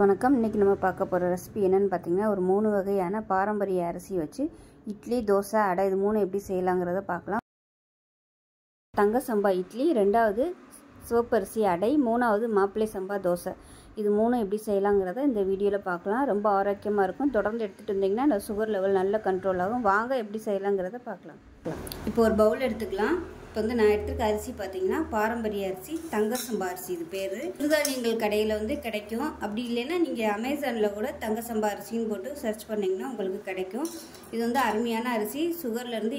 வணக்கம். இன்றைக்கி நம்ம பார்க்க போகிற ரெசிபி என்னென்னு பார்த்தீங்கன்னா ஒரு மூணு வகையான பாரம்பரிய அரிசி வச்சு இட்லி தோசை அடை இது மூணு எப்படி செய்யலாங்கிறத பார்க்கலாம். தங்க சம்பா இட்லி ரெண்டாவது சிவப்பரிசி அடை மூணாவது மாப்பிள்ளை சம்பா தோசை. இது மூணும் எப்படி செய்யலாங்கிறத இந்த வீடியோவில் பார்க்கலாம். ரொம்ப ஆரோக்கியமாக இருக்கும். தொடர்ந்து எடுத்துகிட்டு இருந்தீங்கன்னா இந்த சுகர் லெவல் நல்ல கண்ட்ரோல் ஆகும். வாங்க எப்படி செய்யலாங்கிறத பார்க்கலாம். இப்போ ஒரு பவுல் எடுத்துக்கலாம். இப்போ வந்து நான் எடுத்துருக்க அரிசி பார்த்தீங்கன்னா பாரம்பரிய அரிசி தங்கசம்பா அரிசி இது பேர். சிறுதானியங்கள் கடையில் வந்து கிடைக்கும். அப்படி இல்லைன்னா நீங்கள் அமேசானில் கூட தங்கசம்பா அரிசின்னு போட்டு சர்ச் பண்ணிங்கன்னா உங்களுக்கு கிடைக்கும். இது வந்து அருமையான அரிசி. சுகர்லேருந்து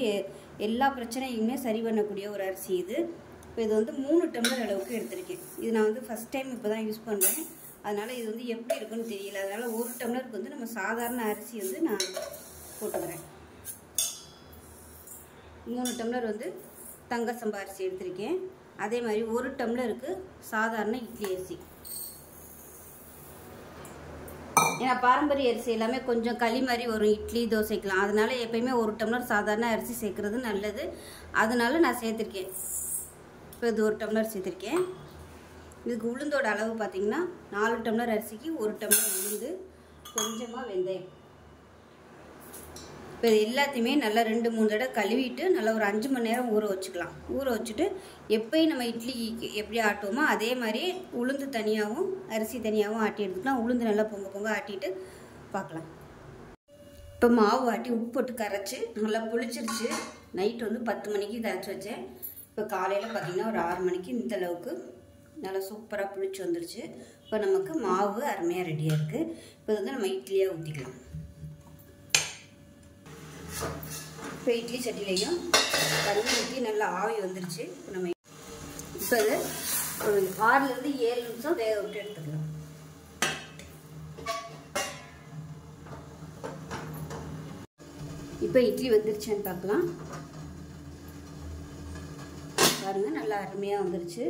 எல்லா பிரச்சனையுமே சரி பண்ணக்கூடிய ஒரு அரிசி இது. இப்போ இது வந்து மூணு டம்ளர் அளவுக்கு எடுத்திருக்கேன். இது நான் வந்து ஃபஸ்ட் டைம் இப்போ தான் யூஸ் பண்ணுறேன் அதனால் இது வந்து எப்படி இருக்குன்னு தெரியல. அதனால் ஒரு டம்ளருக்கு வந்து நம்ம சாதாரண அரிசி வந்து நான் போட்டுக்கிறேன். மூணு டம்ளர் வந்து தங்க சம்பா அரிசி எடுத்திருக்கேன். அதே மாதிரி ஒரு டம்ளருக்கு சாதாரண இட்லி அரிசி. ஏன்னா பாரம்பரிய அரிசி எல்லாமே கொஞ்சம் களி மாதிரி வரும். இட்லி தோசைக்கெலாம் அதனால எப்பயுமே ஒரு டம்ளர் சாதாரண அரிசி சேர்க்குறது நல்லது. அதனால நான் சேர்த்துருக்கேன். இப்போ இது ஒரு டம்ளர் சேர்த்துருக்கேன். இதுக்கு உளுந்தோட அளவு பார்த்திங்கன்னா நாலு டம்ளர் அரிசிக்கு ஒரு டம்ளர் உளுந்து கொஞ்சமாக வெந்தயம். இப்போ இது எல்லாத்தையுமே நல்லா ரெண்டு மூணு தடவை கழுவிட்டு நல்லா ஒரு அஞ்சு மணி நேரம் ஊற வச்சுக்கலாம். ஊற வச்சுட்டு எப்பயும் நம்ம இட்லி எப்படி ஆட்டுவோமோ அதே மாதிரி உளுந்து தனியாகவும் அரிசி தனியாகவும் ஆட்டி எடுத்துக்கலாம் உளுந்து நல்லா பொங்க பொங்க ஆட்டிட்டு பார்க்கலாம். இப்போ மாவு ஆட்டி உப்பு போட்டு கரைச்சி நல்லா புளிச்சிருச்சு. நைட் வந்து பத்து மணிக்கு கரைச்சி வச்சேன். இப்போ காலையில் பார்த்திங்கன்னா ஒரு ஆறு மணிக்கு இந்த அளவுக்கு நல்லா சூப்பராக புளிச்சு வந்துருச்சு. இப்போ நமக்கு மாவு அருமையாக ரெடியாக இருக்குது இப்போ வந்து நம்ம இட்லியாக ஊற்றிக்கலாம் இப்போ இட்லி சட்டிலையும் தண்ணி ஊற்றி நல்லா ஆவி வந்துருச்சு. இப்போ நம்ம இப்போ அது ஒரு ஆறுலேருந்து ஏழு நிமிஷம் வேக விட்டு எடுத்துக்கலாம். இப்போ இட்லி வந்துருச்சுன்னு பார்க்கலாம். பாருங்கள் நல்லா அருமையாக வந்துருச்சு.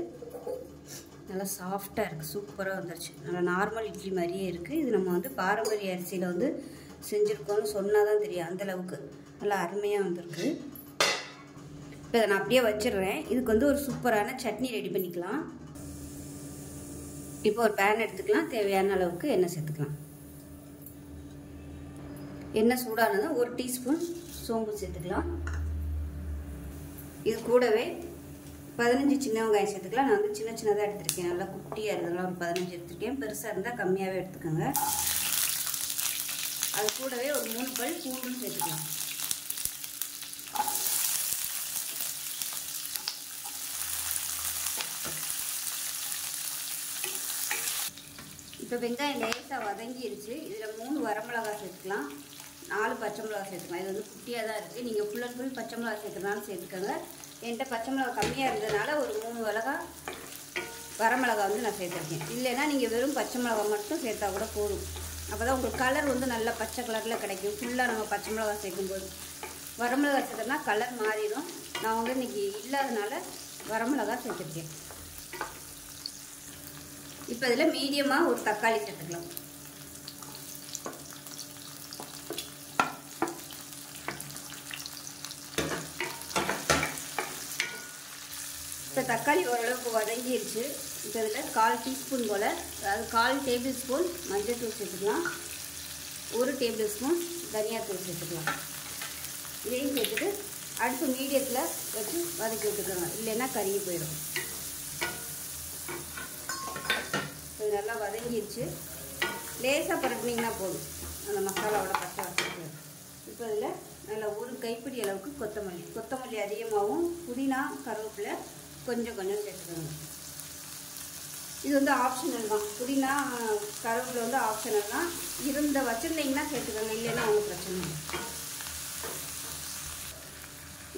நல்லா சாஃப்டாக இருக்குது சூப்பராக வந்துருச்சு. நல்லா நார்மல் இட்லி மாதிரியே இருக்குது இது நம்ம வந்து பாரம்பரிய அரிசியில் வந்து செஞ்சுருக்கோன்னு சொன்னால் தான் தெரியும் அந்தளவுக்கு நல்லா அருமையாக வந்திருக்கு. இப்போ இதை நான் அப்படியே வச்சிடுறேன். இதுக்கு வந்து ஒரு சூப்பரான சட்னி ரெடி பண்ணிக்கலாம். இப்போ ஒரு பேன் எடுத்துக்கலாம். தேவையான அளவுக்கு எண்ணெய் சேர்த்துக்கலாம். எண்ணெய் சூடானதும் ஒரு டீஸ்பூன் சோம்பு சேர்த்துக்கலாம். இது கூடவே பதினஞ்சு சின்ன வெங்காயம் சேர்த்துக்கலாம். நான் வந்து சின்ன சின்னதாக எடுத்திருக்கேன். நல்லா குட்டியாக இருந்ததுலாம் ஒரு பதினஞ்சு எடுத்திருக்கேன். பெருசாக இருந்தால் கம்மியாகவே எடுத்துக்கோங்க. அது கூடவே ஒரு மூணு பல் பூண்டும் சேர்த்துக்கலாம். இப்போ வெங்காயம் லேசாக வதங்கிருச்சு. இதில் மூணு வரமிளகா சேர்த்துக்கலாம். நாலு பச்சை மிளகா சேர்த்துக்கலாம். இது வந்து குட்டியாக தான் இருக்குது. நீங்கள் ஃபுல் அண்ட் ஃபுல் பச்சை மிளகா சேர்க்குறதுனாலும் சேர்த்துக்கோங்க. என்கிட்ட பச்சை மிளகா கம்மியாக இருந்ததுனால ஒரு மூணு மிளகா வரமிளகா வந்து நான் சேர்த்துருக்கேன். இல்லைன்னா நீங்கள் வெறும் பச்சை மிளகா மட்டும் சேர்த்தா கூட போதும். அப்போ தான் உங்களுக்கு கலர் வந்து நல்லா பச்சை கலரில் கிடைக்கும். ஃபுல்லாக நம்ம பச்சை மிளகா சேர்க்கும்போது. வரமிளகா சேர்த்தோம்னா கலர் மாறிடும். நான் வந்து இன்றைக்கி இல்லாதனால வரமிளகா சேர்த்துருக்கேன். இப்போ இதில் மீடியமாக ஒரு தக்காளி சேர்த்துக்கலாம். தக்காளி ஓரளவுக்கு வதங்கிடுச்சு இப்போ இதில் கால் டீஸ்பூன் போல் அதாவது கால் டேபிள் ஸ்பூன் மஞ்சள் தூள் சேர்த்துக்கலாம். ஒரு டேபிள் ஸ்பூன் தனியாத்தூள் சேர்த்துக்கலாம். இதையும் சேர்த்துட்டு அடுத்து மீடியத்தில் வச்சு வதக்கி விட்டுக்கோங்க இல்லைன்னா கருகி போயிடும். இது நல்லா வதங்கிடுச்சு லேசாக பரட்டினீங்கன்னா போதும். அந்த மசாலாவோட பச்சை வச்சுட்டு இப்போ இதில் நல்லா ஒரு கைப்பிடி அளவுக்கு கொத்தமல்லி. கொத்தமல்லி அதிகமாகவும் புதினா கருவேப்பிலை கொஞ்சம் கொஞ்சம் சேர்த்துக்கோங்க இது வந்து ஆப்ஷனல் தான். புதினா கருவில் வந்து ஆப்ஷனல் தான். இருந்த வச்சுருந்தீங்கன்னா சேர்த்துக்கோங்க இல்லைன்னா ஒன்றும் பிரச்சனை இல்லை.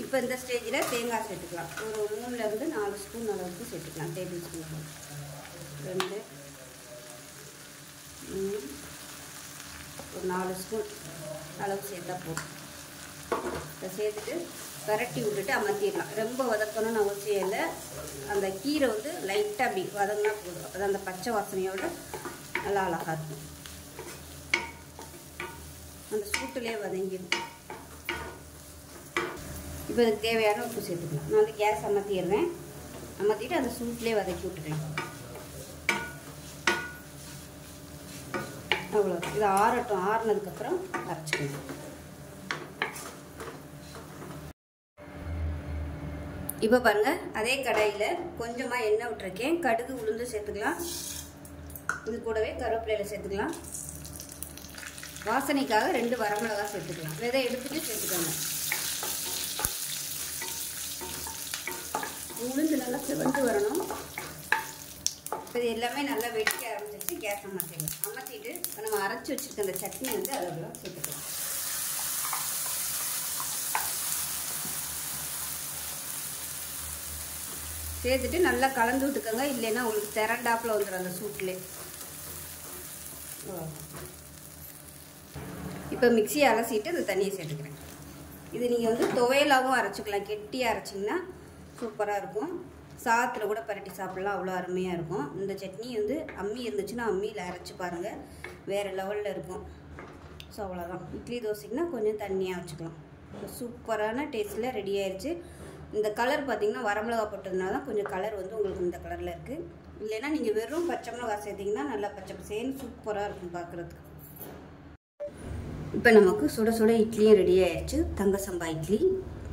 இப்போ இந்த ஸ்டேஜில் தேங்காய் சேர்த்துக்கலாம். ஒரு மூணுலேருந்து நாலு ஸ்பூன் அளவுக்கு சேர்த்துக்கலாம். டேபிள் ஸ்பூன் ரெண்டு. மூணு. ஒரு நாலு ஸ்பூன் அளவுக்கு சேர்த்தா போதும். இதை சேர்த்துட்டு விரட்டி விட்டுட்டு அமர்த்திடலாம். ரொம்ப வதக்கணும்னு அவசியம் இல்லை. அந்த கீரை வந்து லைட்டாக அப்படி வதங்கினா போதும். அது அந்த பச்சை வாசனையோடு நல்லா அழகாக இருக்கும். அந்த சூட்டுலேயே வதங்கிடும். இப்போ அதுக்கு தேவையான உப்பு சேர்த்துக்கலாம். நான் வந்து கேஸ் அமர்த்திடுறேன். அமர்த்திட்டு அந்த சூட்லேயே வதக்கி விட்டுறேன் அவ்வளோ இது ஆறட்டும். ஆறுனதுக்கப்புறம் அரைச்சிக்கணும் இப்போ பாருங்கள் அதே கடாயில் கொஞ்சமாக எண்ணெய் விட்டுருக்கேன். கடுகு உளுந்து சேர்த்துக்கலாம். இது கூடவே கருவேப்பிலையில் சேர்த்துக்கலாம். வாசனைக்காக ரெண்டு வரமிளகா சேர்த்துக்கலாம். விதை எடுத்துட்டு சேர்த்துக்கோங்க. உளுந்து நல்லா செவந்து வரணும். இப்போ இது எல்லாமே நல்லா வெடிக்க ஆரம்பிச்சிருச்சு. கேஸ் அமர்த்திடலாம். அமர்த்திட்டு இப்போ நம்ம அரைச்சி வச்சுருக்க அந்த சட்னி வந்து அதில் சேர்த்துக்கலாம். சேர்த்துட்டு நல்லா கலந்து விட்டுக்கோங்க. இல்லைன்னா உங்களுக்கு திரண்டாப்பில் வந்துடும் அந்த சூட்லே. இப்போ மிக்சியை அலசிட்டு அந்த தண்ணியை சேர்த்துக்கிறேன். இது நீங்கள் வந்து துவையலாகவும் அரைச்சிக்கலாம். கெட்டியாக அரைச்சிங்கன்னா சூப்பராக இருக்கும். சாத்தில் கூட பரட்டி சாப்பிட்லாம். அவ்வளோ அருமையாக இருக்கும். இந்த சட்னி வந்து அம்மி இருந்துச்சுன்னா அம்மியில் அரைச்சி பாருங்கள் வேறு லெவலில் இருக்கும். ஸோ அவ்வளோதான் இட்லி தோசைக்குன்னா கொஞ்சம் தண்ணியாக வச்சுக்கலாம். சூப்பரான டேஸ்ட்டில் ரெடி ஆயிடுச்சு இந்த கலர் பார்த்தீங்கன்னா வரமிளகா போட்டதுனால தான் கொஞ்சம் கலர் வந்து உங்களுக்கு இந்த கலரில் இருக்குது இல்லைன்னா நீங்கள் வெறும் பச்சை மிளகா சேர்த்திங்கன்னா நல்லா பச்சை பசேன்னு சூப்பராக இருக்கும் பார்க்குறதுக்கு. இப்போ நமக்கு சுட சுட இட்லியும் ரெடி ஆயிடுச்சு. தங்க சம்பா இட்லி.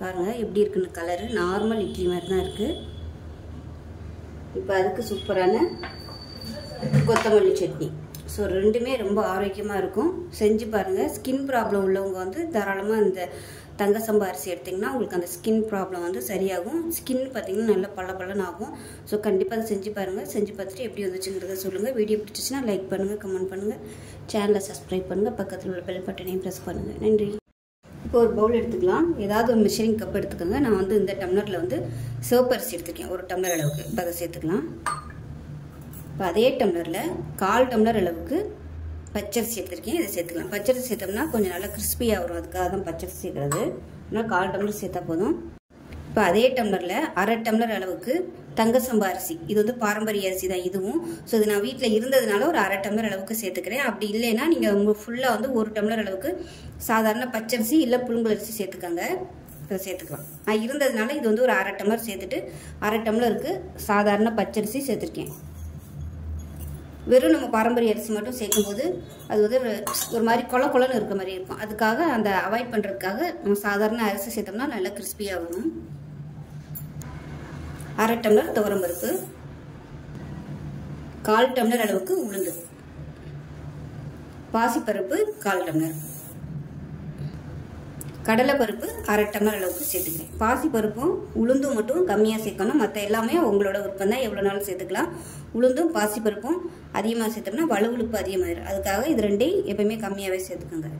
பாருங்கள் எப்படி இருக்குன்னு கலரு நார்மல் இட்லி மாதிரி தான் இருக்குது இப்போ அதுக்கு சூப்பரான கொத்தமல்லி சட்னி. ஸோ ரெண்டுமே ரொம்ப ஆரோக்கியமாக இருக்கும். செஞ்சு பாருங்கள் ஸ்கின் ப்ராப்ளம் உள்ளவங்க வந்து தாராளமாக இந்த தங்க சம்பா அரிசி எடுத்திங்கன்னா உங்களுக்கு அந்த ஸ்கின் ப்ராப்ளம் வந்து சரியாகும். ஸ்கின் பார்த்திங்கன்னா நல்லா பல பலன் ஆகும் ஸோ கண்டிப்பாக அதை செஞ்சு பாருங்கள் செஞ்சு பார்த்துட்டு எப்படி வந்துச்சுங்கிறத சொல்லுங்கள் வீடியோ பிடிச்சிச்சின்னா லைக் பண்ணுங்கள் கமெண்ட் பண்ணுங்கள் சேனலை சப்ஸ்கிரைப் பண்ணுங்கள் பக்கத்தில் உள்ள பெல் பட்டனையும் ப்ரெஸ் பண்ணுங்கள் நன்றி. இப்போ ஒரு பவுல் எடுத்துக்கலாம். ஏதாவது ஒரு மிஷரிங் கப் எடுத்துக்கோங்க. நான் வந்து இந்த டம்ளரில் வந்து சிவப்பரிசி எடுத்துருக்கேன். ஒரு டம்ளர் அளவுக்கு. இப்போ அதை சேர்த்துக்கலாம். இப்போ அதே டம்ளரில் கால் டம்ளர் அளவுக்கு பச்சரிசி எடுத்துருக்கேன் இதை சேர்த்துக்கலாம். பச்சரிசி சேர்த்தோம்னா கொஞ்சம் நல்லா கிறிஸ்பியாக வரும். அதுக்காக தான் பச்சரிசி சேர்க்குறது. அதனால் கால் டம்ளர் சேர்த்தா போதும். இப்போ அதே டம்ளரில் அரை டம்ளர் அளவுக்கு தங்க சம்பா அரிசி. இது வந்து பாரம்பரிய அரிசி தான் இதுவும். ஸோ இது நான் வீட்டில் இருந்ததுனால ஒரு அரை டம்ளர் அளவுக்கு சேர்த்துக்கிறேன். அப்படி இல்லைன்னா நீங்கள் ஃபுல்லாக வந்து ஒரு டம்ளர் அளவுக்கு சாதாரண பச்சரிசி இல்லை புழுங்கல் அரிசி சேர்த்துக்கோங்க. இதை சேர்த்துக்கலாம். நான் இருந்ததுனால இது வந்து ஒரு அரை டம்ளர் சேர்த்துட்டு அரை டம்ளருக்கு சாதாரண பச்சரிசி சேர்த்துருக்கேன். வெறும் நம்ம பாரம்பரிய அரிசி மட்டும் சேர்க்கும்போது அது வந்து ஒரு மாதிரி கொல கொலன்னு இருக்க மாதிரி இருக்கும். அதுக்காக அந்த அவாய்ட் பண்ணுறதுக்காக நம்ம சாதாரண அரிசி சேர்த்தோம்னா நல்லா கிறிஸ்பியாக வரும். அரை டம்ளர் துவரம் பருப்பு. கால் டம்ளர் அளவுக்கு உளுந்து. பாசிப்பருப்பு கால் டம்ளர். கடலைப்பருப்பு அரை டம்ளர் அளவுக்கு சேர்த்துக்கிறேன். பாசி பருப்பும் உளுந்தும் மட்டும் கம்மியாக சேர்க்கணும். மற்ற எல்லாமே உங்களோட விருப்பம் தான். எவ்வளோ நாளும் சேர்த்துக்கலாம். உளுந்தும் பாசி பருப்பும் அதிகமாக சேர்த்தோம்னா வலுவழுப்பு அதிகமாகிடும் அதுக்காக இது ரெண்டையும் எப்போயுமே கம்மியாகவே சேர்த்துக்கோங்க.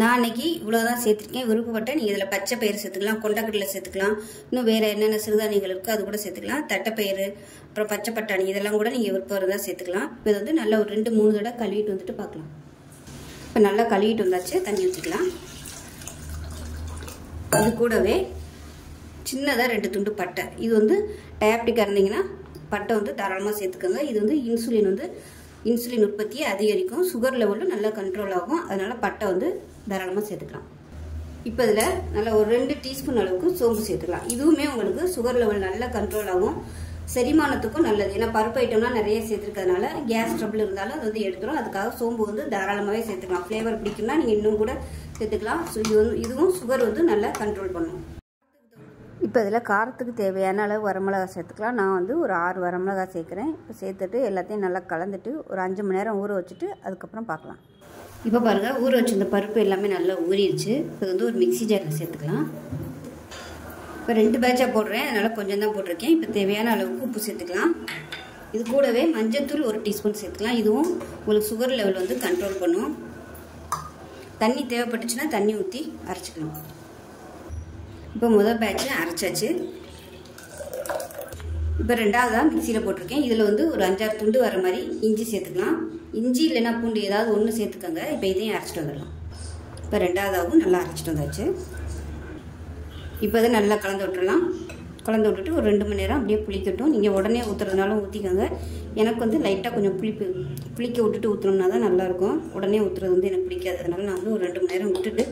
நான் அன்னைக்கு இவ்வளோதான் சேர்த்துருக்கேன். விருப்பப்பட்ட நீங்கள் இதில் பச்சை பயிறு சேர்த்துக்கலாம். கொண்டக்கடலை சேர்த்துக்கலாம். இன்னும் வேறு என்னென்ன சிறுதானியங்கள் இருக்கோ அது கூட சேர்த்துக்கலாம். தட்டைப்பயிறு அப்புறம் பச்சை பட்டாணி இதெல்லாம் கூட நீங்கள் விருப்பம் இருந்தால் சேர்த்துக்கலாம். இது வந்து நல்லா ஒரு ரெண்டு மூணு தடவை கழுவிட்டு வந்துட்டு பார்க்கலாம். இப்போ நல்லா கழுவிட்டு வந்தாச்சு. தண்ணி ஊற்றிக்கலாம் அது கூடவே சின்னதாக ரெண்டு துண்டு பட்டை. இது வந்து டயாப்டிக்காக இருந்தீங்கன்னா பட்டை வந்து தாராளமாக சேர்த்துக்கோங்க. இது வந்து இன்சுலின் வந்து இன்சுலின் உற்பத்தியை அதிகரிக்கும். சுகர் லெவலும் நல்லா கண்ட்ரோல் ஆகும். அதனால் பட்டை வந்து தாராளமாக சேர்த்துக்கலாம். இப்போ இதில் நல்லா ஒரு ரெண்டு டீஸ்பூன் அளவுக்கு சோம்பு சேர்த்துக்கலாம். இதுவுமே உங்களுக்கு சுகர் லெவல் நல்லா கண்ட்ரோல் ஆகும். செரிமானத்துக்கும் நல்லது. ஏன்னா பருப்பு ஐட்டம்லாம் நிறைய சேர்த்துருக்கிறதுனால கேஸ் ட்ரபிள் இருந்தாலும் அது வந்து எடுத்துரும். அதுக்காக சோம்பு வந்து தாராளமாகவே சேர்த்துக்கலாம். ஃப்ளேவர் பிடிக்கும்னா நீங்கள் இன்னும் கூட சேர்த்துக்கலாம். ஸோ இது வந்து இதுவும் சுகர் வந்து நல்லா கண்ட்ரோல் பண்ணும். இப்போ இதில் காரத்துக்கு தேவையான அளவு வரமிளகா சேர்த்துக்கலாம். நான் வந்து ஒரு ஆறு வரமிளகா சேர்க்குறேன். இப்போ சேர்த்துட்டு எல்லாத்தையும் நல்லா கலந்துட்டு ஒரு அஞ்சு மணி நேரம் ஊற வச்சுட்டு அதுக்கப்புறம் பார்க்கலாம். இப்போ பாருங்கள் ஊற வச்சிருந்த பருப்பு எல்லாமே நல்லா ஊறிடுச்சு. இப்போ வந்து ஒரு மிக்சி ஜாரில் சேர்த்துக்கலாம். இப்போ ரெண்டு பேட்சாக போடுறேன். அதனால் கொஞ்சம் தான் போட்டிருக்கேன். இப்போ தேவையான அளவுக்கு உப்பு சேர்த்துக்கலாம். இது கூடவே மஞ்சத்தூள் ஒரு டீஸ்பூன் சேர்த்துக்கலாம். இதுவும் உங்களுக்கு சுகர் லெவல் வந்து கண்ட்ரோல் பண்ணும். தண்ணி தேவைப்பட்டுச்சுன்னா தண்ணி ஊற்றி அரைச்சிக்கலாம். இப்போ முதல் பேட்சு அரைச்சாச்சு. இப்போ ரெண்டாவதாக மிக்சியில் போட்டிருக்கேன். இதில் வந்து ஒரு அஞ்சாறு துண்டு வர மாதிரி இஞ்சி சேர்த்துக்கலாம். இஞ்சி இல்லைன்னா பூண்டு ஏதாவது ஒன்று சேர்த்துக்கோங்க. இப்போ இதையும் அரைச்சிட்டு வந்துடலாம். இப்போ ரெண்டாவதாகவும் நல்லா அரைச்சிட்டு வந்தாச்சு. இப்போ அதை நல்லா கலந்து விட்டுடலாம் கலந்து விட்டுட்டு ஒரு ரெண்டு மணி நேரம் அப்படியே புளிக்கட்டும். நீங்கள் உடனே ஊற்றுறதுனாலும் ஊற்றிக்கோங்க எனக்கு வந்து லைட்டாக கொஞ்சம் புளிப்பு புளிக்க விட்டுட்டு ஊற்றுனோம்னா தான் நல்லாயிருக்கும். உடனே ஊற்றுறது வந்து எனக்கு பிடிக்காது. அதனால் நான் வந்து ஒரு ரெண்டு மணி நேரம் விட்டுட்டு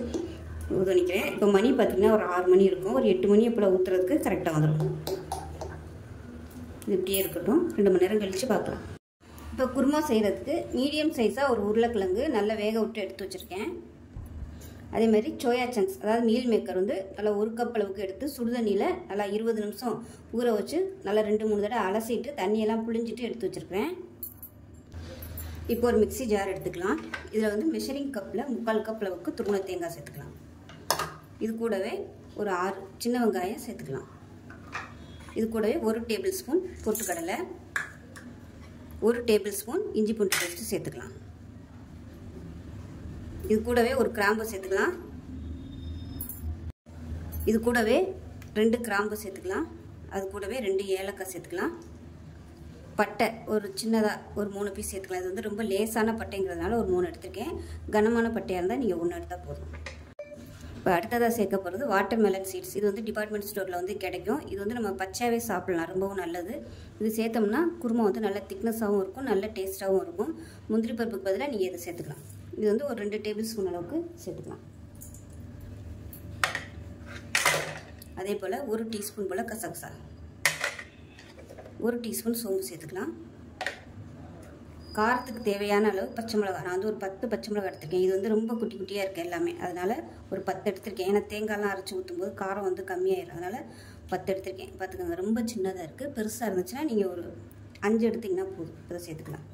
ஊதணிக்கிறேன் இப்போ மணி பார்த்திங்கன்னா ஒரு ஆறு மணி இருக்கும். ஒரு எட்டு மணி இப்போ ஊற்றுறதுக்கு கரெக்டாக வந்துடும் இது இப்படியே இருக்கட்டும். ரெண்டு மணி நேரம் கழித்து பார்க்கலாம் இப்போ குருமா செய்கிறதுக்கு மீடியம் சைஸாக ஒரு உருளைக்கிழங்கு நல்லா வேக விட்டு எடுத்து வச்சுருக்கேன். அதே மாதிரி சோயா சங்க்ஸ் அதாவது மீல் மேக்கர் வந்து நல்லா ஒரு கப் அளவுக்கு எடுத்து சுடுதண்ணியில் நல்லா இருபது நிமிஷம் ஊற வச்சு நல்லா ரெண்டு மூணு தடவை அலசிட்டு தண்ணியெல்லாம் புழிஞ்சிட்டு எடுத்து வச்சுருக்கிறேன். இப்போ ஒரு மிக்ஸி ஜார் எடுத்துக்கலாம். இதில் வந்து மெஷரிங் கப்பில் முக்கால் கப் அளவுக்கு துருவன தேங்காய் சேர்த்துக்கலாம். இது கூடவே ஒரு ஆறு சின்ன வெங்காயம் சேர்த்துக்கலாம். இது கூடவே ஒரு டேபிள் ஸ்பூன் பொட்டுக்கடலை ஒரு டேபிள் ஸ்பூன் இஞ்சி பூண்டு பேஸ்ட்டு சேர்த்துக்கலாம். இது கூடவே ஒரு கிராம்பு சேர்த்துக்கலாம். இது கூடவே ரெண்டு கிராம்பு சேர்த்துக்கலாம். அது கூடவே ரெண்டு ஏலக்காய் சேர்த்துக்கலாம். பட்டை ஒரு சின்னதாக ஒரு மூணு பீஸ் சேர்த்துக்கலாம். இது வந்து ரொம்ப லேசான பட்டைங்கிறதுனால ஒரு மூணு எடுத்திருக்கேன். கனமான பட்டையாக இருந்தால் நீங்கள் ஒன்று எடுத்தால் போதும். இப்போ அடுத்ததாக சேர்க்க போகிறது வாட்டர் மெலன் சீட்ஸ் இது வந்து டிபார்ட்மெண்ட் ஸ்டோரில் வந்து கிடைக்கும். இது வந்து நம்ம பச்சையாகவே சாப்பிட்லாம். ரொம்பவும் நல்லது. இது சேர்த்தோம்னா குருமா வந்து நல்ல திக்னஸாகவும் இருக்கும் நல்ல டேஸ்ட்டாகவும் இருக்கும். முந்திரி பருப்புக்கு பதிலாக நீங்கள் இதை சேர்த்துக்கலாம். இது வந்து ஒரு ரெண்டு டேபிள் ஸ்பூன் அளவுக்கு சேர்த்துக்கலாம். அதே போல் ஒரு டீஸ்பூன் போல் கசகசா ஒரு டீஸ்பூன் சோம்பு சேர்த்துக்கலாம். காரத்துக்கு தேவையான அளவு பச்சை மிளகா நான் வந்து ஒரு பத்து பச்சை மிளகா எடுத்திருக்கேன். இது வந்து ரொம்ப குட்டி குட்டியாக இருக்குது எல்லாமே. அதனால் ஒரு பத்து எடுத்திருக்கேன். ஏன்னா தேங்காய்லாம் அரைச்சி ஊற்றும்போது காரம் வந்து கம்மியாயிடும் அதனால் பத்து எடுத்திருக்கேன். பார்த்துக்கோங்க. ரொம்ப சின்னதாக இருக்குது பெருசாக இருந்துச்சுன்னா நீங்கள் ஒரு அஞ்சு எடுத்திங்கன்னா போதும். இதை சேர்த்துக்கலாம்.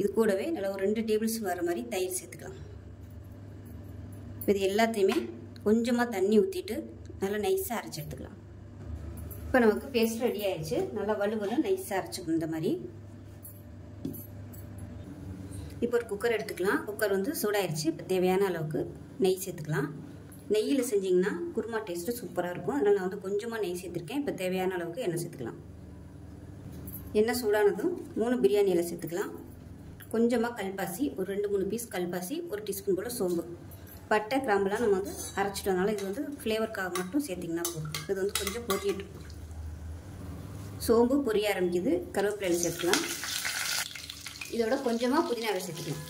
இது கூடவே நல்லா ஒரு ரெண்டு டேபிள் ஸ்பூன் வர மாதிரி தயிர் சேர்த்துக்கலாம். இது எல்லாத்தையுமே கொஞ்சமாக தண்ணி ஊற்றிட்டு நல்லா நைஸாக அரைச்சி எடுத்துக்கலாம். இப்போ நமக்கு பேஸ்ட் ரெடி ஆயிடுச்சு. நல்லா வலுவலும் நைஸாக அரைச்சிக்கணும் இந்த மாதிரி. இப்போ ஒரு குக்கர் எடுத்துக்கலாம். குக்கர் வந்து சூடாயிருச்சு. இப்போ தேவையான அளவுக்கு நெய் சேர்த்துக்கலாம். நெய்யில் செஞ்சிங்கன்னா குருமா டேஸ்ட்டு சூப்பராக இருக்கும். அதனால் நான் வந்து கொஞ்சமாக நெய் சேர்த்துருக்கேன். இப்போ தேவையான அளவுக்கு எண்ணெய் சேர்த்துக்கலாம். எண்ணெய் சூடானதும் மூணு பிரியாணியில் சேர்த்துக்கலாம். கொஞ்சமாக கல்பாசி ஒரு ரெண்டு மூணு பீஸ் கல்பாசி ஒரு டீஸ்பூன் போல் சோம்பு. பட்டை கிராம்பெலாம் நம்ம வந்து அரைச்சிட்டோம்னால இது வந்து ஃப்ளேவருக்காக மட்டும் சேர்த்திங்கன்னா போதும். இது வந்து கொஞ்சம் பொரியட்டு சோம்பு பொரிய ஆரம்பிக்குது. கருவேப்பிலையில் சேர்த்துக்கலாம். இதோட கொஞ்சமாக புதினாவை சேர்த்துக்கலாம்.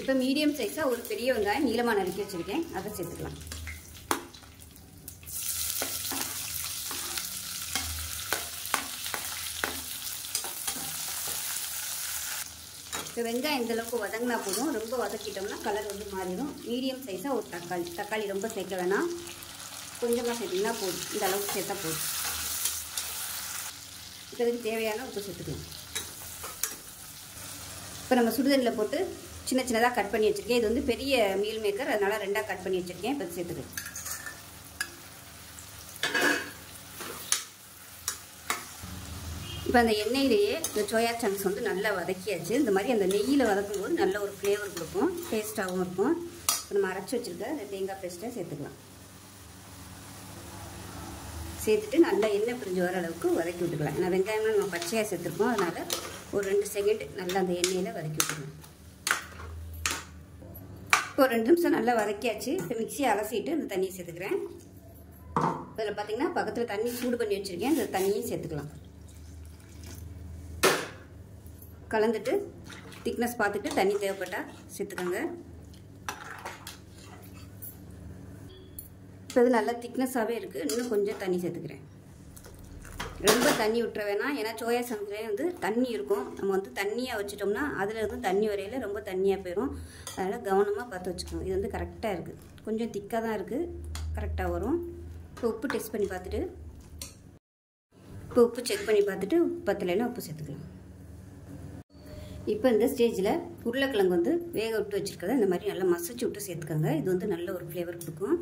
இப்போ மீடியம் சைஸாக ஒரு பெரிய வெங்காயம் நீளமாக நறுக்கி வச்சுருக்கேன். அதை சேர்த்துக்கலாம். இப்போ வெங்காயம் இந்தளவுக்கு வதங்கினா போதும். ரொம்ப வதக்கிட்டோம்னா கலர் வந்து மாறிடும். மீடியம் சைஸாக ஒரு தக்காளி. தக்காளி ரொம்ப சேர்க்க வேணாம். கொஞ்சமாக சேர்த்திங்கன்னா போதும். இந்த அளவுக்கு சேர்த்தா போதும். இப்போ இதுக்கு தேவையான உப்பு சேர்த்துக்கலாம். இப்போ நம்ம சுடுதண்ணில் போட்டு சின்ன சின்னதாக கட் பண்ணி வச்சுருக்கேன். இது வந்து பெரிய மீல் மேக்கர் அதனால் ரெண்டாக கட் பண்ணி வச்சுருக்கேன். இப்போ சேர்த்துக்கலாம். இப்போ அந்த எண்ணெயிலேயே இந்த சோயா சங்க்ஸ் வந்து நல்லா வதக்கியாச்சு. இந்த மாதிரி அந்த நெய்யில் வதக்கும் போது நல்ல ஒரு ஃப்ளேவர் கொடுக்கும். டேஸ்ட்டாகவும் இருக்கும். இப்போ நம்ம அரைச்சி வச்சுருக்க அந்த தேங்காய் பேஸ்ட்டை சேர்த்துக்கலாம். சேர்த்துட்டு நல்லா எண்ணெய் பிரிஞ்சு வர அளவுக்கு வதக்கி விட்டுக்கலாம். ஏன்னா வெங்காயம்லாம் நம்ம பச்சையாக சேர்த்துருக்கோம். அதனால் ஒரு ரெண்டு செகண்ட் நல்லா அந்த எண்ணெயில் வதக்கி விட்டுக்கலாம். இப்போ ரெண்டு நிமிஷம் நல்லா வதக்கியாச்சு. இப்போ மிக்சியை அலசிட்டு இந்த தண்ணியை சேர்த்துக்கிறேன். இதில் பார்த்தீங்கன்னா பக்கத்தில் தண்ணி சூடு பண்ணி வச்சுருக்கேன். இந்த தண்ணியும் சேர்த்துக்கலாம். கலந்துட்டு திக்னஸ் பார்த்துட்டு தண்ணி தேவைப்பட்டால் சேர்த்துக்கோங்க. இப்போ இது நல்லா திக்னஸாகவே இருக்குது இன்னும் கொஞ்சம் தண்ணி சேர்த்துக்கிறேன். ரொம்ப தண்ணி விட்டுற வேணாம். ஏன்னா சோயா சங்க்லேயே வந்து தண்ணி இருக்கும். நம்ம வந்து தண்ணியாக வச்சிட்டோம்னா அதில் இருந்து தண்ணி வரையில் ரொம்ப தண்ணியாக போயிடும் அதனால் கவனமாக பார்த்து வச்சுக்கோங்க. இது வந்து கரெக்டாக இருக்குது கொஞ்சம் திக்காக தான் இருக்குது கரெக்டாக வரும். இப்போ உப்பு டெஸ்ட் பண்ணி பார்த்துட்டு இப்போ உப்பு செக் பண்ணி பார்த்துட்டு பத்தலைன்னா உப்பு சேர்த்துக்கலாம். இப்போ இந்த ஸ்டேஜில் உருளைக்கிழங்கு வந்து வேக விட்டு வச்சுருக்கத இந்த மாதிரி நல்லா மசிச்சு விட்டு சேர்த்துக்கோங்க. இது வந்து நல்ல ஒரு ஃப்ளேவர் கொடுக்கும்.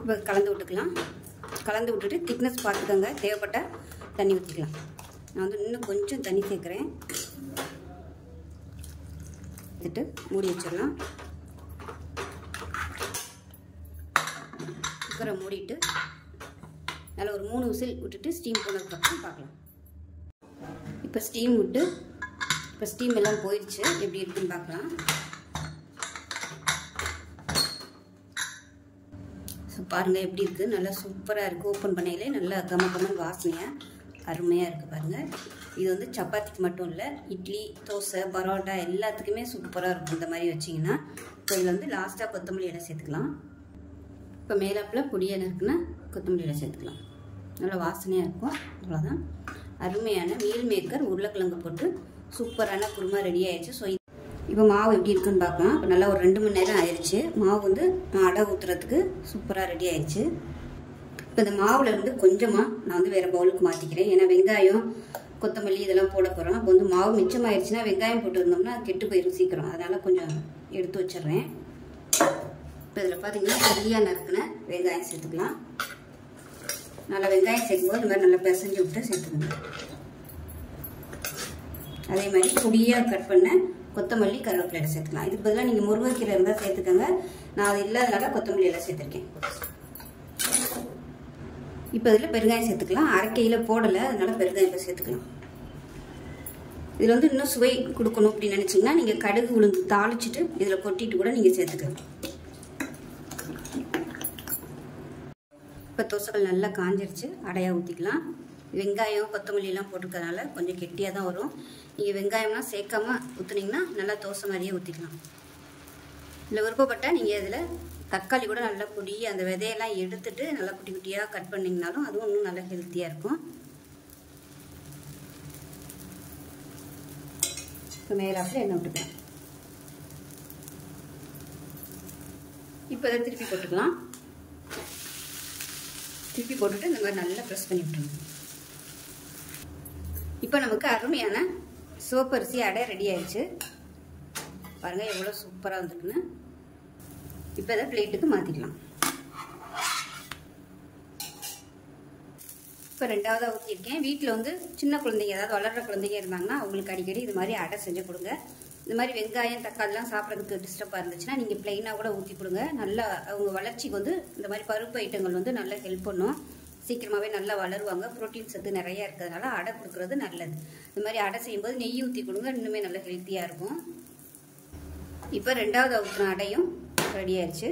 இப்போ கலந்து விட்டுக்கலாம். கலந்து விட்டுட்டு திக்னஸ் பார்த்துக்கோங்க. தேவைப்பட்டால் தண்ணி ஊற்றிக்கலாம் நான் வந்து இன்னும் கொஞ்சம் தண்ணி சேர்க்குறேன். எடுத்துட்டு மூடி வச்சிடலாம். குக்கரை மூடிட்டு நல்லா ஒரு மூணு விசில் விட்டுட்டு ஸ்டீம் போனதுக்கப்புறம் பார்க்கலாம். இப்போ ஸ்டீம் விட்டு இப்போ ஸ்டீம் எல்லாம் போயிடுச்சு எப்படி இருக்குன்னு பார்க்கலாம். ஸோ பாருங்கள் எப்படி இருக்குது நல்லா சூப்பராக இருக்குது ஓப்பன் பண்ணையிலே நல்லா கம கமன் வாசனையாக அருமையாக இருக்குது பாருங்கள் இது வந்து சப்பாத்திக்கு மட்டும் இல்லை இட்லி தோசை பரோட்டா எல்லாத்துக்குமே சூப்பராக இருக்கும். இந்த மாதிரி வச்சிங்கன்னா இப்போ இதில் வந்து லாஸ்ட்டாக கொத்தமல்லி இலை சேர்த்துக்கலாம். இப்போ மேலாப்பில் பொடியாக இருக்குன்னா கொத்தமல்லி இலை சேர்த்துக்கலாம். நல்லா வாசனையாக இருக்கும். அவ்வளோதான் அருமையான மீல் மேக்கர் உருளைக்கிழங்கு போட்டு சூப்பரான குருமா ரெடி ஆயிடுச்சு. ஸோ இப்போ மாவு எப்படி இருக்குன்னு பார்க்கலாம். இப்போ நல்லா ஒரு ரெண்டு மணி நேரம் ஆயிடுச்சு மாவு வந்து அடை ஊற்றுறதுக்கு சூப்பராக ரெடி ஆயிடுச்சு. இப்போ இந்த மாவில் இருந்து கொஞ்சமாக நான் வந்து வேறு பவுலுக்கு மாற்றிக்கிறேன் ஏன்னா வெங்காயம் கொத்தமல்லி இதெல்லாம் போட போகிறோம் அப்போ வந்து மாவு மிச்சமாயிருச்சுன்னா வெங்காயம் போட்டு இருந்தோம்னா கெட்டு போயிடும் சீக்கிரம். அதனால் கொஞ்சம் எடுத்து வச்சிடுறேன். இப்போ இதில் பார்த்தீங்கன்னா சரியாக நறுக்கின வெங்காயம் சேர்த்துக்கலாம். நல்லா வெங்காயம் சேர்க்கும்போது இந்த மாதிரி நல்லா பிசைஞ்சு விட்டு சேர்த்துக்கணும் அதே மாதிரி பொடியாக கட் பண்ண கொத்தமல்லி கருவேப்பிலையில சேர்த்துக்கலாம். இதுக்கு பதிலாக நீங்கள் முருங்கைக்கீரை இருந்தால் சேர்த்துக்கோங்க. நான் அது இல்லாதனால கொத்தமல்லியெல்லாம் சேர்த்துருக்கேன். இப்போ இதில் பெருங்காயம் சேர்த்துக்கலாம். அரைக்கையில் போடலை அதனால பெருங்காயம் இப்போ சேர்த்துக்கலாம். இதில் வந்து இன்னும் சுவை கொடுக்கணும் அப்படின்னு நினச்சிங்கன்னா நீங்கள் கடுகு உளுந்து தாளிச்சிட்டு இதில் கொட்டிட்டு கூட நீங்கள் சேர்த்துக்கலாம். இப்போ தோசைகள் நல்லா காஞ்சிருச்சு. அடையாக ஊற்றிக்கலாம் வெங்காயம் கொத்தமல்லிலாம் போட்டிருக்கறனால கொஞ்சம் கெட்டியாக தான் வரும். நீங்கள் வெங்காயம்லாம் சேர்க்காம ஊற்றுனீங்கன்னா நல்லா தோசை மாதிரியே ஊற்றிக்கலாம் இல்லை விருப்பப்பட்டால் நீங்கள் இதில் தக்காளி கூட நல்லா பொடி அந்த விதையெல்லாம் எடுத்துட்டு நல்லா குட்டி குட்டியாக கட் பண்ணிங்கனாலும் அதுவும் இன்னும் நல்லா ஹெல்த்தியாக இருக்கும். இப்போ மேலாப்பில் எண்ணெய் விட்டுக்கலாம். இப்போ இதை திருப்பி போட்டுக்கலாம். திருப்பி போட்டுட்டு இந்த மாதிரி நல்லா ப்ரெஸ் பண்ணி விட்டுருங்க. இப்போ நமக்கு அருமையான சோப்பரிசி அடை ரெடி ஆயிடுச்சு. பாருங்கள் எவ்வளோ சூப்பராக வந்துருக்குன்னு. இப்போ இதை பிளேட்டுக்கு மாற்றிக்கலாம் இப்போ ரெண்டாவதாக ஊற்றிருக்கேன் வீட்டில் வந்து சின்ன குழந்தைங்க ஏதாவது வளர்கிற குழந்தைங்க இருந்தாங்கன்னா அவங்களுக்கு அடிக்கடி இது மாதிரி அடை செஞ்சு கொடுங்க. இந்த மாதிரி வெங்காயம் தக்காளிலாம் சாப்பிட்றதுக்கு டிஸ்டர்பாக இருந்துச்சுன்னா நீங்கள் ப்ளைனாக கூட ஊற்றி கொடுங்க. நல்லா அவங்க வளர்ச்சிக்கு வந்து இந்த மாதிரி பருப்பு ஐட்டங்கள் வந்து நல்லா ஹெல்ப் பண்ணும். சீக்கிரமாகவே நல்லா வளருவாங்க. ப்ரோட்டீன் சத்து நிறையா இருக்கிறதுனால அடை கொடுக்குறது நல்லது. இந்த மாதிரி அடை செய்யும்போது நெய் ஊற்றி கொடுங்க. இன்னுமே நல்லா ஹெல்த்தியாக இருக்கும். இப்போ ரெண்டாவது ஊற்றின அடையும். ரெடி ஆயிடுச்சு.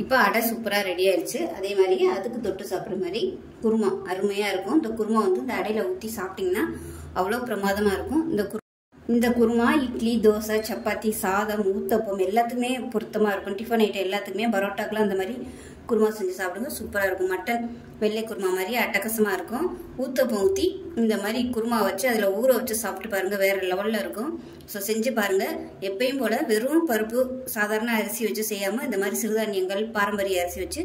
இப்போ அடை சூப்பராக ரெடி ஆயிடுச்சு. அதே மாதிரி அதுக்கு தொட்டு சாப்பிட்ற மாதிரி குருமா. அருமையாக இருக்கும். இந்த குருமா வந்து இந்த அடையில் ஊற்றி சாப்பிட்டிங்கன்னா அவ்வளோ பிரமாதமாக இருக்கும். இந்த குரு இந்த குருமா இட்லி தோசை சப்பாத்தி சாதம் ஊத்தப்பம் எல்லாத்துக்குமே பொருத்தமாக இருக்கும். டிஃபன் ஐட்டம் எல்லாத்துக்குமே பரோட்டாக்கெலாம் அந்த மாதிரி குருமா செஞ்சு சாப்பிடுங்க சூப்பராக இருக்கும். மட்டன் வெள்ளை குருமா மாதிரி அட்டகசமாக இருக்கும். ஊத்தப்பம் ஊற்றி இந்த மாதிரி குருமா வச்சு அதில் ஊற வச்சு சாப்பிட்டு பாருங்கள் வேறு லெவலில் இருக்கும். ஸோ செஞ்சு பாருங்கள் எப்பயும் போல் வெறும் பருப்பு சாதாரண அரிசி வச்சு செய்யாமல் இந்த மாதிரி சிறுதானியங்கள் பாரம்பரிய அரிசி வச்சு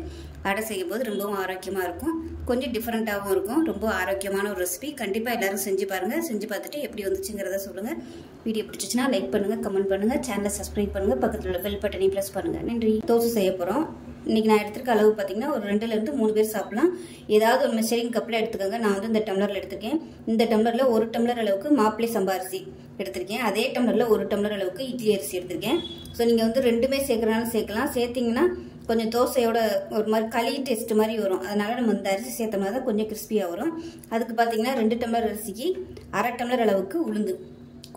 அடை செய்யும் போது ரொம்பவும் ஆரோக்கியமாக இருக்கும். கொஞ்சம் டிஃப்ரெண்ட்டாகவும் இருக்கும். ரொம்ப ஆரோக்கியமான ஒரு ரெசிபி கண்டிப்பாக எல்லாரும் செஞ்சு பாருங்கள் செஞ்சு பார்த்துட்டு எப்படி வந்துச்சுங்கிறத சொல்லுங்கள் வீடியோ பிடிச்சிச்சின்னா லைக் பண்ணுங்கள் கமெண்ட் பண்ணுங்கள் சேனலை சப்ஸ்கிரைப் பண்ணுங்கள் பக்கத்தில் உள்ள பெல் பட்டனையும் ப்ரெஸ் பண்ணுங்கள் நன்றி. தோசை செய்ய போகிறோம் இன்றைக்கி நான் எடுத்திருக்க அளவு பார்த்தீங்கன்னா ஒரு ரெண்டுலேருந்து மூணு பேர் சாப்பிட்லாம். ஏதாவது ஒரு மெஷரிங் கப்பில் எடுத்துக்கோங்க. நான் வந்து இந்த டம்ளரில் எடுத்திருக்கேன். இந்த டம்ளரில் ஒரு டம்ளர் அளவுக்கு மாப்பிள்ளை சம்பா அரிசி எடுத்திருக்கேன். அதே டம்ளரில் ஒரு டம்ளர் அளவுக்கு இட்லி அரிசி எடுத்திருக்கேன். ஸோ நீங்கள் வந்து ரெண்டுமே சேர்க்குறனாலும் சேர்க்கலாம். சேர்த்திங்கன்னா கொஞ்சம் தோசையோட ஒரு மாதிரி களி டேஸ்ட் மாதிரி வரும். அதனால் நம்ம இந்த அரிசி சேர்த்தோம்னா தான் கொஞ்சம் கிறிஸ்பியாக வரும். அதுக்கு பார்த்தீங்கன்னா ரெண்டு டம்ளர் அரிசிக்கு அரை டம்ளர் அளவுக்கு உளுந்து.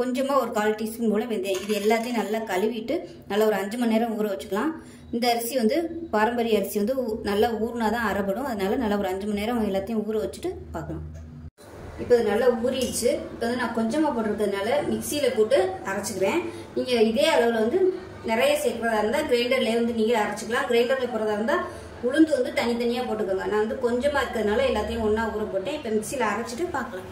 கொஞ்சமாக ஒரு கால் டீஸ்பூன் போல் வெந்தயம். இது எல்லாத்தையும் நல்லா கழுவிட்டு நல்லா ஒரு அஞ்சு மணி நேரம் ஊற வச்சுக்கலாம். இந்த அரிசி வந்து பாரம்பரிய அரிசி வந்து ஊ- நல்லா ஊறினா தான் அரைப்படும். அதனால நல்லா ஒரு அஞ்சு மணி நேரம் எல்லாத்தையும் ஊற வச்சுட்டு பார்க்கலாம் இப்போ இது நல்லா ஊறிடுச்சு. இப்போ வந்து நான் கொஞ்சமாக போட்டிருக்கிறதுனால மிக்சியில் போட்டு அரைச்சிக்கிறேன். நீங்கள் இதே அளவில் வந்து நிறைய சேர்க்குறதா இருந்தால் கிரைண்டர்லேயே வந்து நீங்கள் அரைச்சிக்கலாம். கிரைண்டரில் போடுறதா இருந்தால் உளுந்து வந்து தனித்தனியாக போட்டுக்கோங்க. நான் வந்து கொஞ்சமாக இருக்கிறதுனால எல்லாத்தையும் ஒன்றா ஊற போட்டேன். இப்போ மிக்சியில் அரைச்சிட்டு பார்க்கலாம்.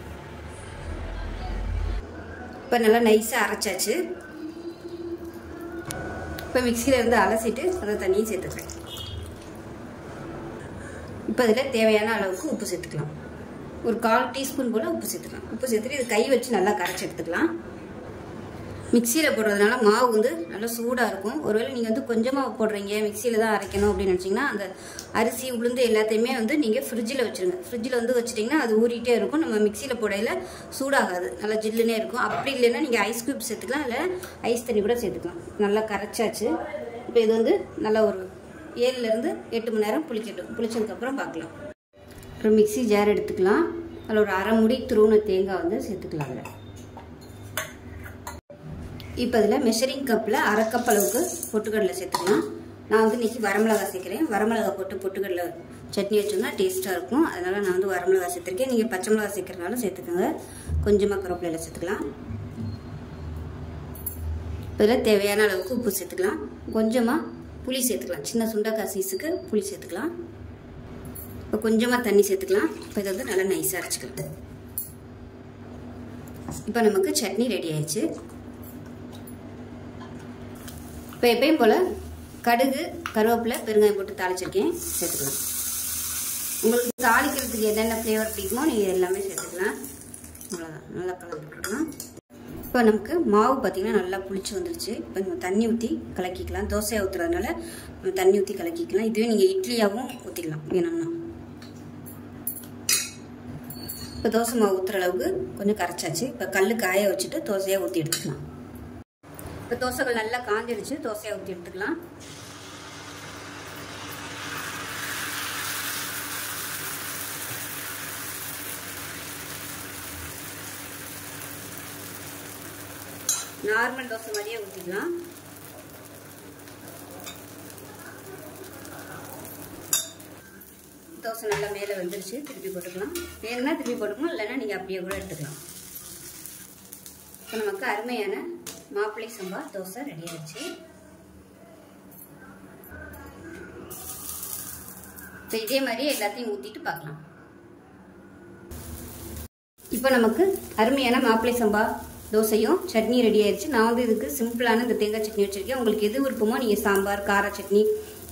இப்போ நல்லா நைஸாக அரைச்சாச்சு. இப்போ மிக்சியில் இருந்து அலசிட்டு அதை தண்ணியும் சேர்த்துக்கிறேன் இப்போ அதில் தேவையான அளவுக்கு உப்பு சேர்த்துக்கலாம். ஒரு கால் டீஸ்பூன் போல் உப்பு சேர்த்துக்கலாம். உப்பு சேர்த்துட்டு இது கை வச்சு நல்லா கரைச்சி எடுத்துக்கலாம். மிக்சியில் போடுறதுனால மாவு வந்து நல்லா சூடாக இருக்கும். ஒருவேளை நீங்கள் வந்து கொஞ்சமாக போடுறீங்க மிக்சியில் தான் அரைக்கணும் அப்படின்னு நினச்சிங்கன்னா அந்த அரிசி உளுந்து எல்லாத்தையுமே வந்து நீங்கள் ஃப்ரிட்ஜில் வச்சுருங்க. ஃப்ரிட்ஜில் வந்து வச்சிட்டிங்கன்னா அது ஊறிட்டே இருக்கும். நம்ம மிக்சியில் போடையில் சூடாகாது. நல்லா ஜில்லுனே இருக்கும். அப்படி இல்லைன்னா நீங்கள் ஐஸ் க்யூப் சேர்த்துக்கலாம் இல்லை ஐஸ் தண்ணி கூட சேர்த்துக்கலாம். நல்லா கரைச்சாச்சு. இப்போ இது வந்து நல்லா ஒரு ஏழுலேருந்து எட்டு மணி நேரம் புளிக்கட்டும். புளிச்சதுக்கப்புறம் பார்க்கலாம். அப்புறம் மிக்ஸி ஜார் எடுத்துக்கலாம். அதில் ஒரு அரை முடி துருவன தேங்காய் வந்து சேர்த்துக்கலாம் இப்போ இதில் மெஷரிங் கப்பில் அரை கப் அளவுக்கு பொட்டுக்கடலை சேர்த்துக்கலாம். நான் வந்து இன்றைக்கி வரமிளகா சேர்க்குறேன். வரமிளகா போட்டு பொட்டுக்கடலை சட்னி வச்சோம்னா டேஸ்ட்டாக இருக்கும். அதனால் நான் வந்து வரமிளகா சேர்த்துருக்கேன். நீங்கள் பச்சை மிளகா சேர்க்குறதுனால சேர்த்துக்கோங்க. கொஞ்சமாக கருவேப்பிலையில் சேர்த்துக்கலாம். இப்போ இதில் தேவையான அளவுக்கு உப்பு சேர்த்துக்கலாம். கொஞ்சமாக புளி சேர்த்துக்கலாம். சின்ன சுண்டக்காய் சீஸுக்கு புளி சேர்த்துக்கலாம். இப்போ கொஞ்சமாக தண்ணி சேர்த்துக்கலாம். இப்போ இதை வந்து நல்லா நைஸாக அரைச்சிக்கலாம். இப்போ நமக்கு சட்னி ரெடி ஆயிடுச்சு. இப்போ எப்பயும் போல் கடுகு கருவேப்பிலை பெருங்காயம் போட்டு தாளிச்சிருக்கேன். சேர்த்துக்கலாம். உங்களுக்கு தாளிக்கிறதுக்கு என்னென்ன ஃப்ளேவர் பிடிக்குமோ நீங்கள் எல்லாமே சேர்த்துக்கலாம். அவ்வளோதான் நல்லா கலந்துக்கலாம். இப்போ நமக்கு மாவு பார்த்திங்கன்னா நல்லா புளிச்சு வந்துருச்சு. இப்போ நம்ம தண்ணி ஊற்றி கலக்கிக்கலாம். தோசையாக ஊற்றுறதுனால நம்ம தண்ணி ஊற்றி கலக்கிக்கலாம். இதுவே நீங்கள் இட்லியாகவும் ஊற்றிக்கலாம் வேணும்னா இப்போ தோசை மாவு ஊற்றுற அளவுக்கு கொஞ்சம் கரைச்சாச்சு. இப்போ கல் காய வச்சுட்டு தோசையாக ஊற்றி எடுத்துக்கலாம். இப்போ தோசைகள் நல்லா காஞ்சிருச்சு. தோசையாக ஊற்றி எடுத்துக்கலாம். நார்மல் தோசை மாதிரியே ஊற்றிக்கலாம் தோசை நல்லா மேலே வந்துருச்சு. திருப்பி போட்டுக்கலாம். வேணும்னா திருப்பி போட்டுக்கலாம். இல்லைன்னா நீங்கள் அப்படியே கூட எடுத்துக்கலாம். இப்போ நமக்கு அருமையான மாப்பிள்ளை சம்பா தோசை ரெடி ஆயிடுச்சு. இப்போ இதே மாதிரி எல்லாத்தையும் ஊற்றிட்டு பார்க்கலாம். இப்போ நமக்கு அருமையான மாப்பிள்ளை சம்பா தோசையும் சட்னி ரெடி ஆயிடுச்சு. நான் வந்து இதுக்கு சிம்பிளான இந்த தேங்காய் சட்னி வச்சுருக்கேன். உங்களுக்கு எது விருப்பமோ நீங்கள் சாம்பார் கார சட்னி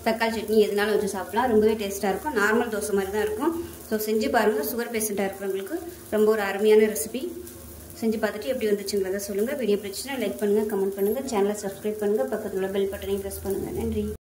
தக்காளி சட்னி எதுனாலும் வச்சு சாப்பிடலாம். ரொம்பவே டேஸ்ட்டாக இருக்கும். நார்மல் தோசை மாதிரி தான் இருக்கும். ஸோ செஞ்சு பாருங்கள் சுகர் பேஷண்ட்டாக இருக்கிறவங்களுக்கு ரொம்ப ஒரு அருமையான ரெசிபி செஞ்சு பார்த்துட்டு எப்படி வந்துச்சுங்கிறத சொல்லுங்கள் வீடியோ பிடிச்சுன்னா லைக் பண்ணுங்கள் கமெண்ட் பண்ணுங்கள் சேனலை சப்ஸ்கிரைப் பண்ணுங்கள் பக்கத்தில் உள்ள பெல் பட்டனையும் ப்ரெஸ் பண்ணுங்கள் நன்றி.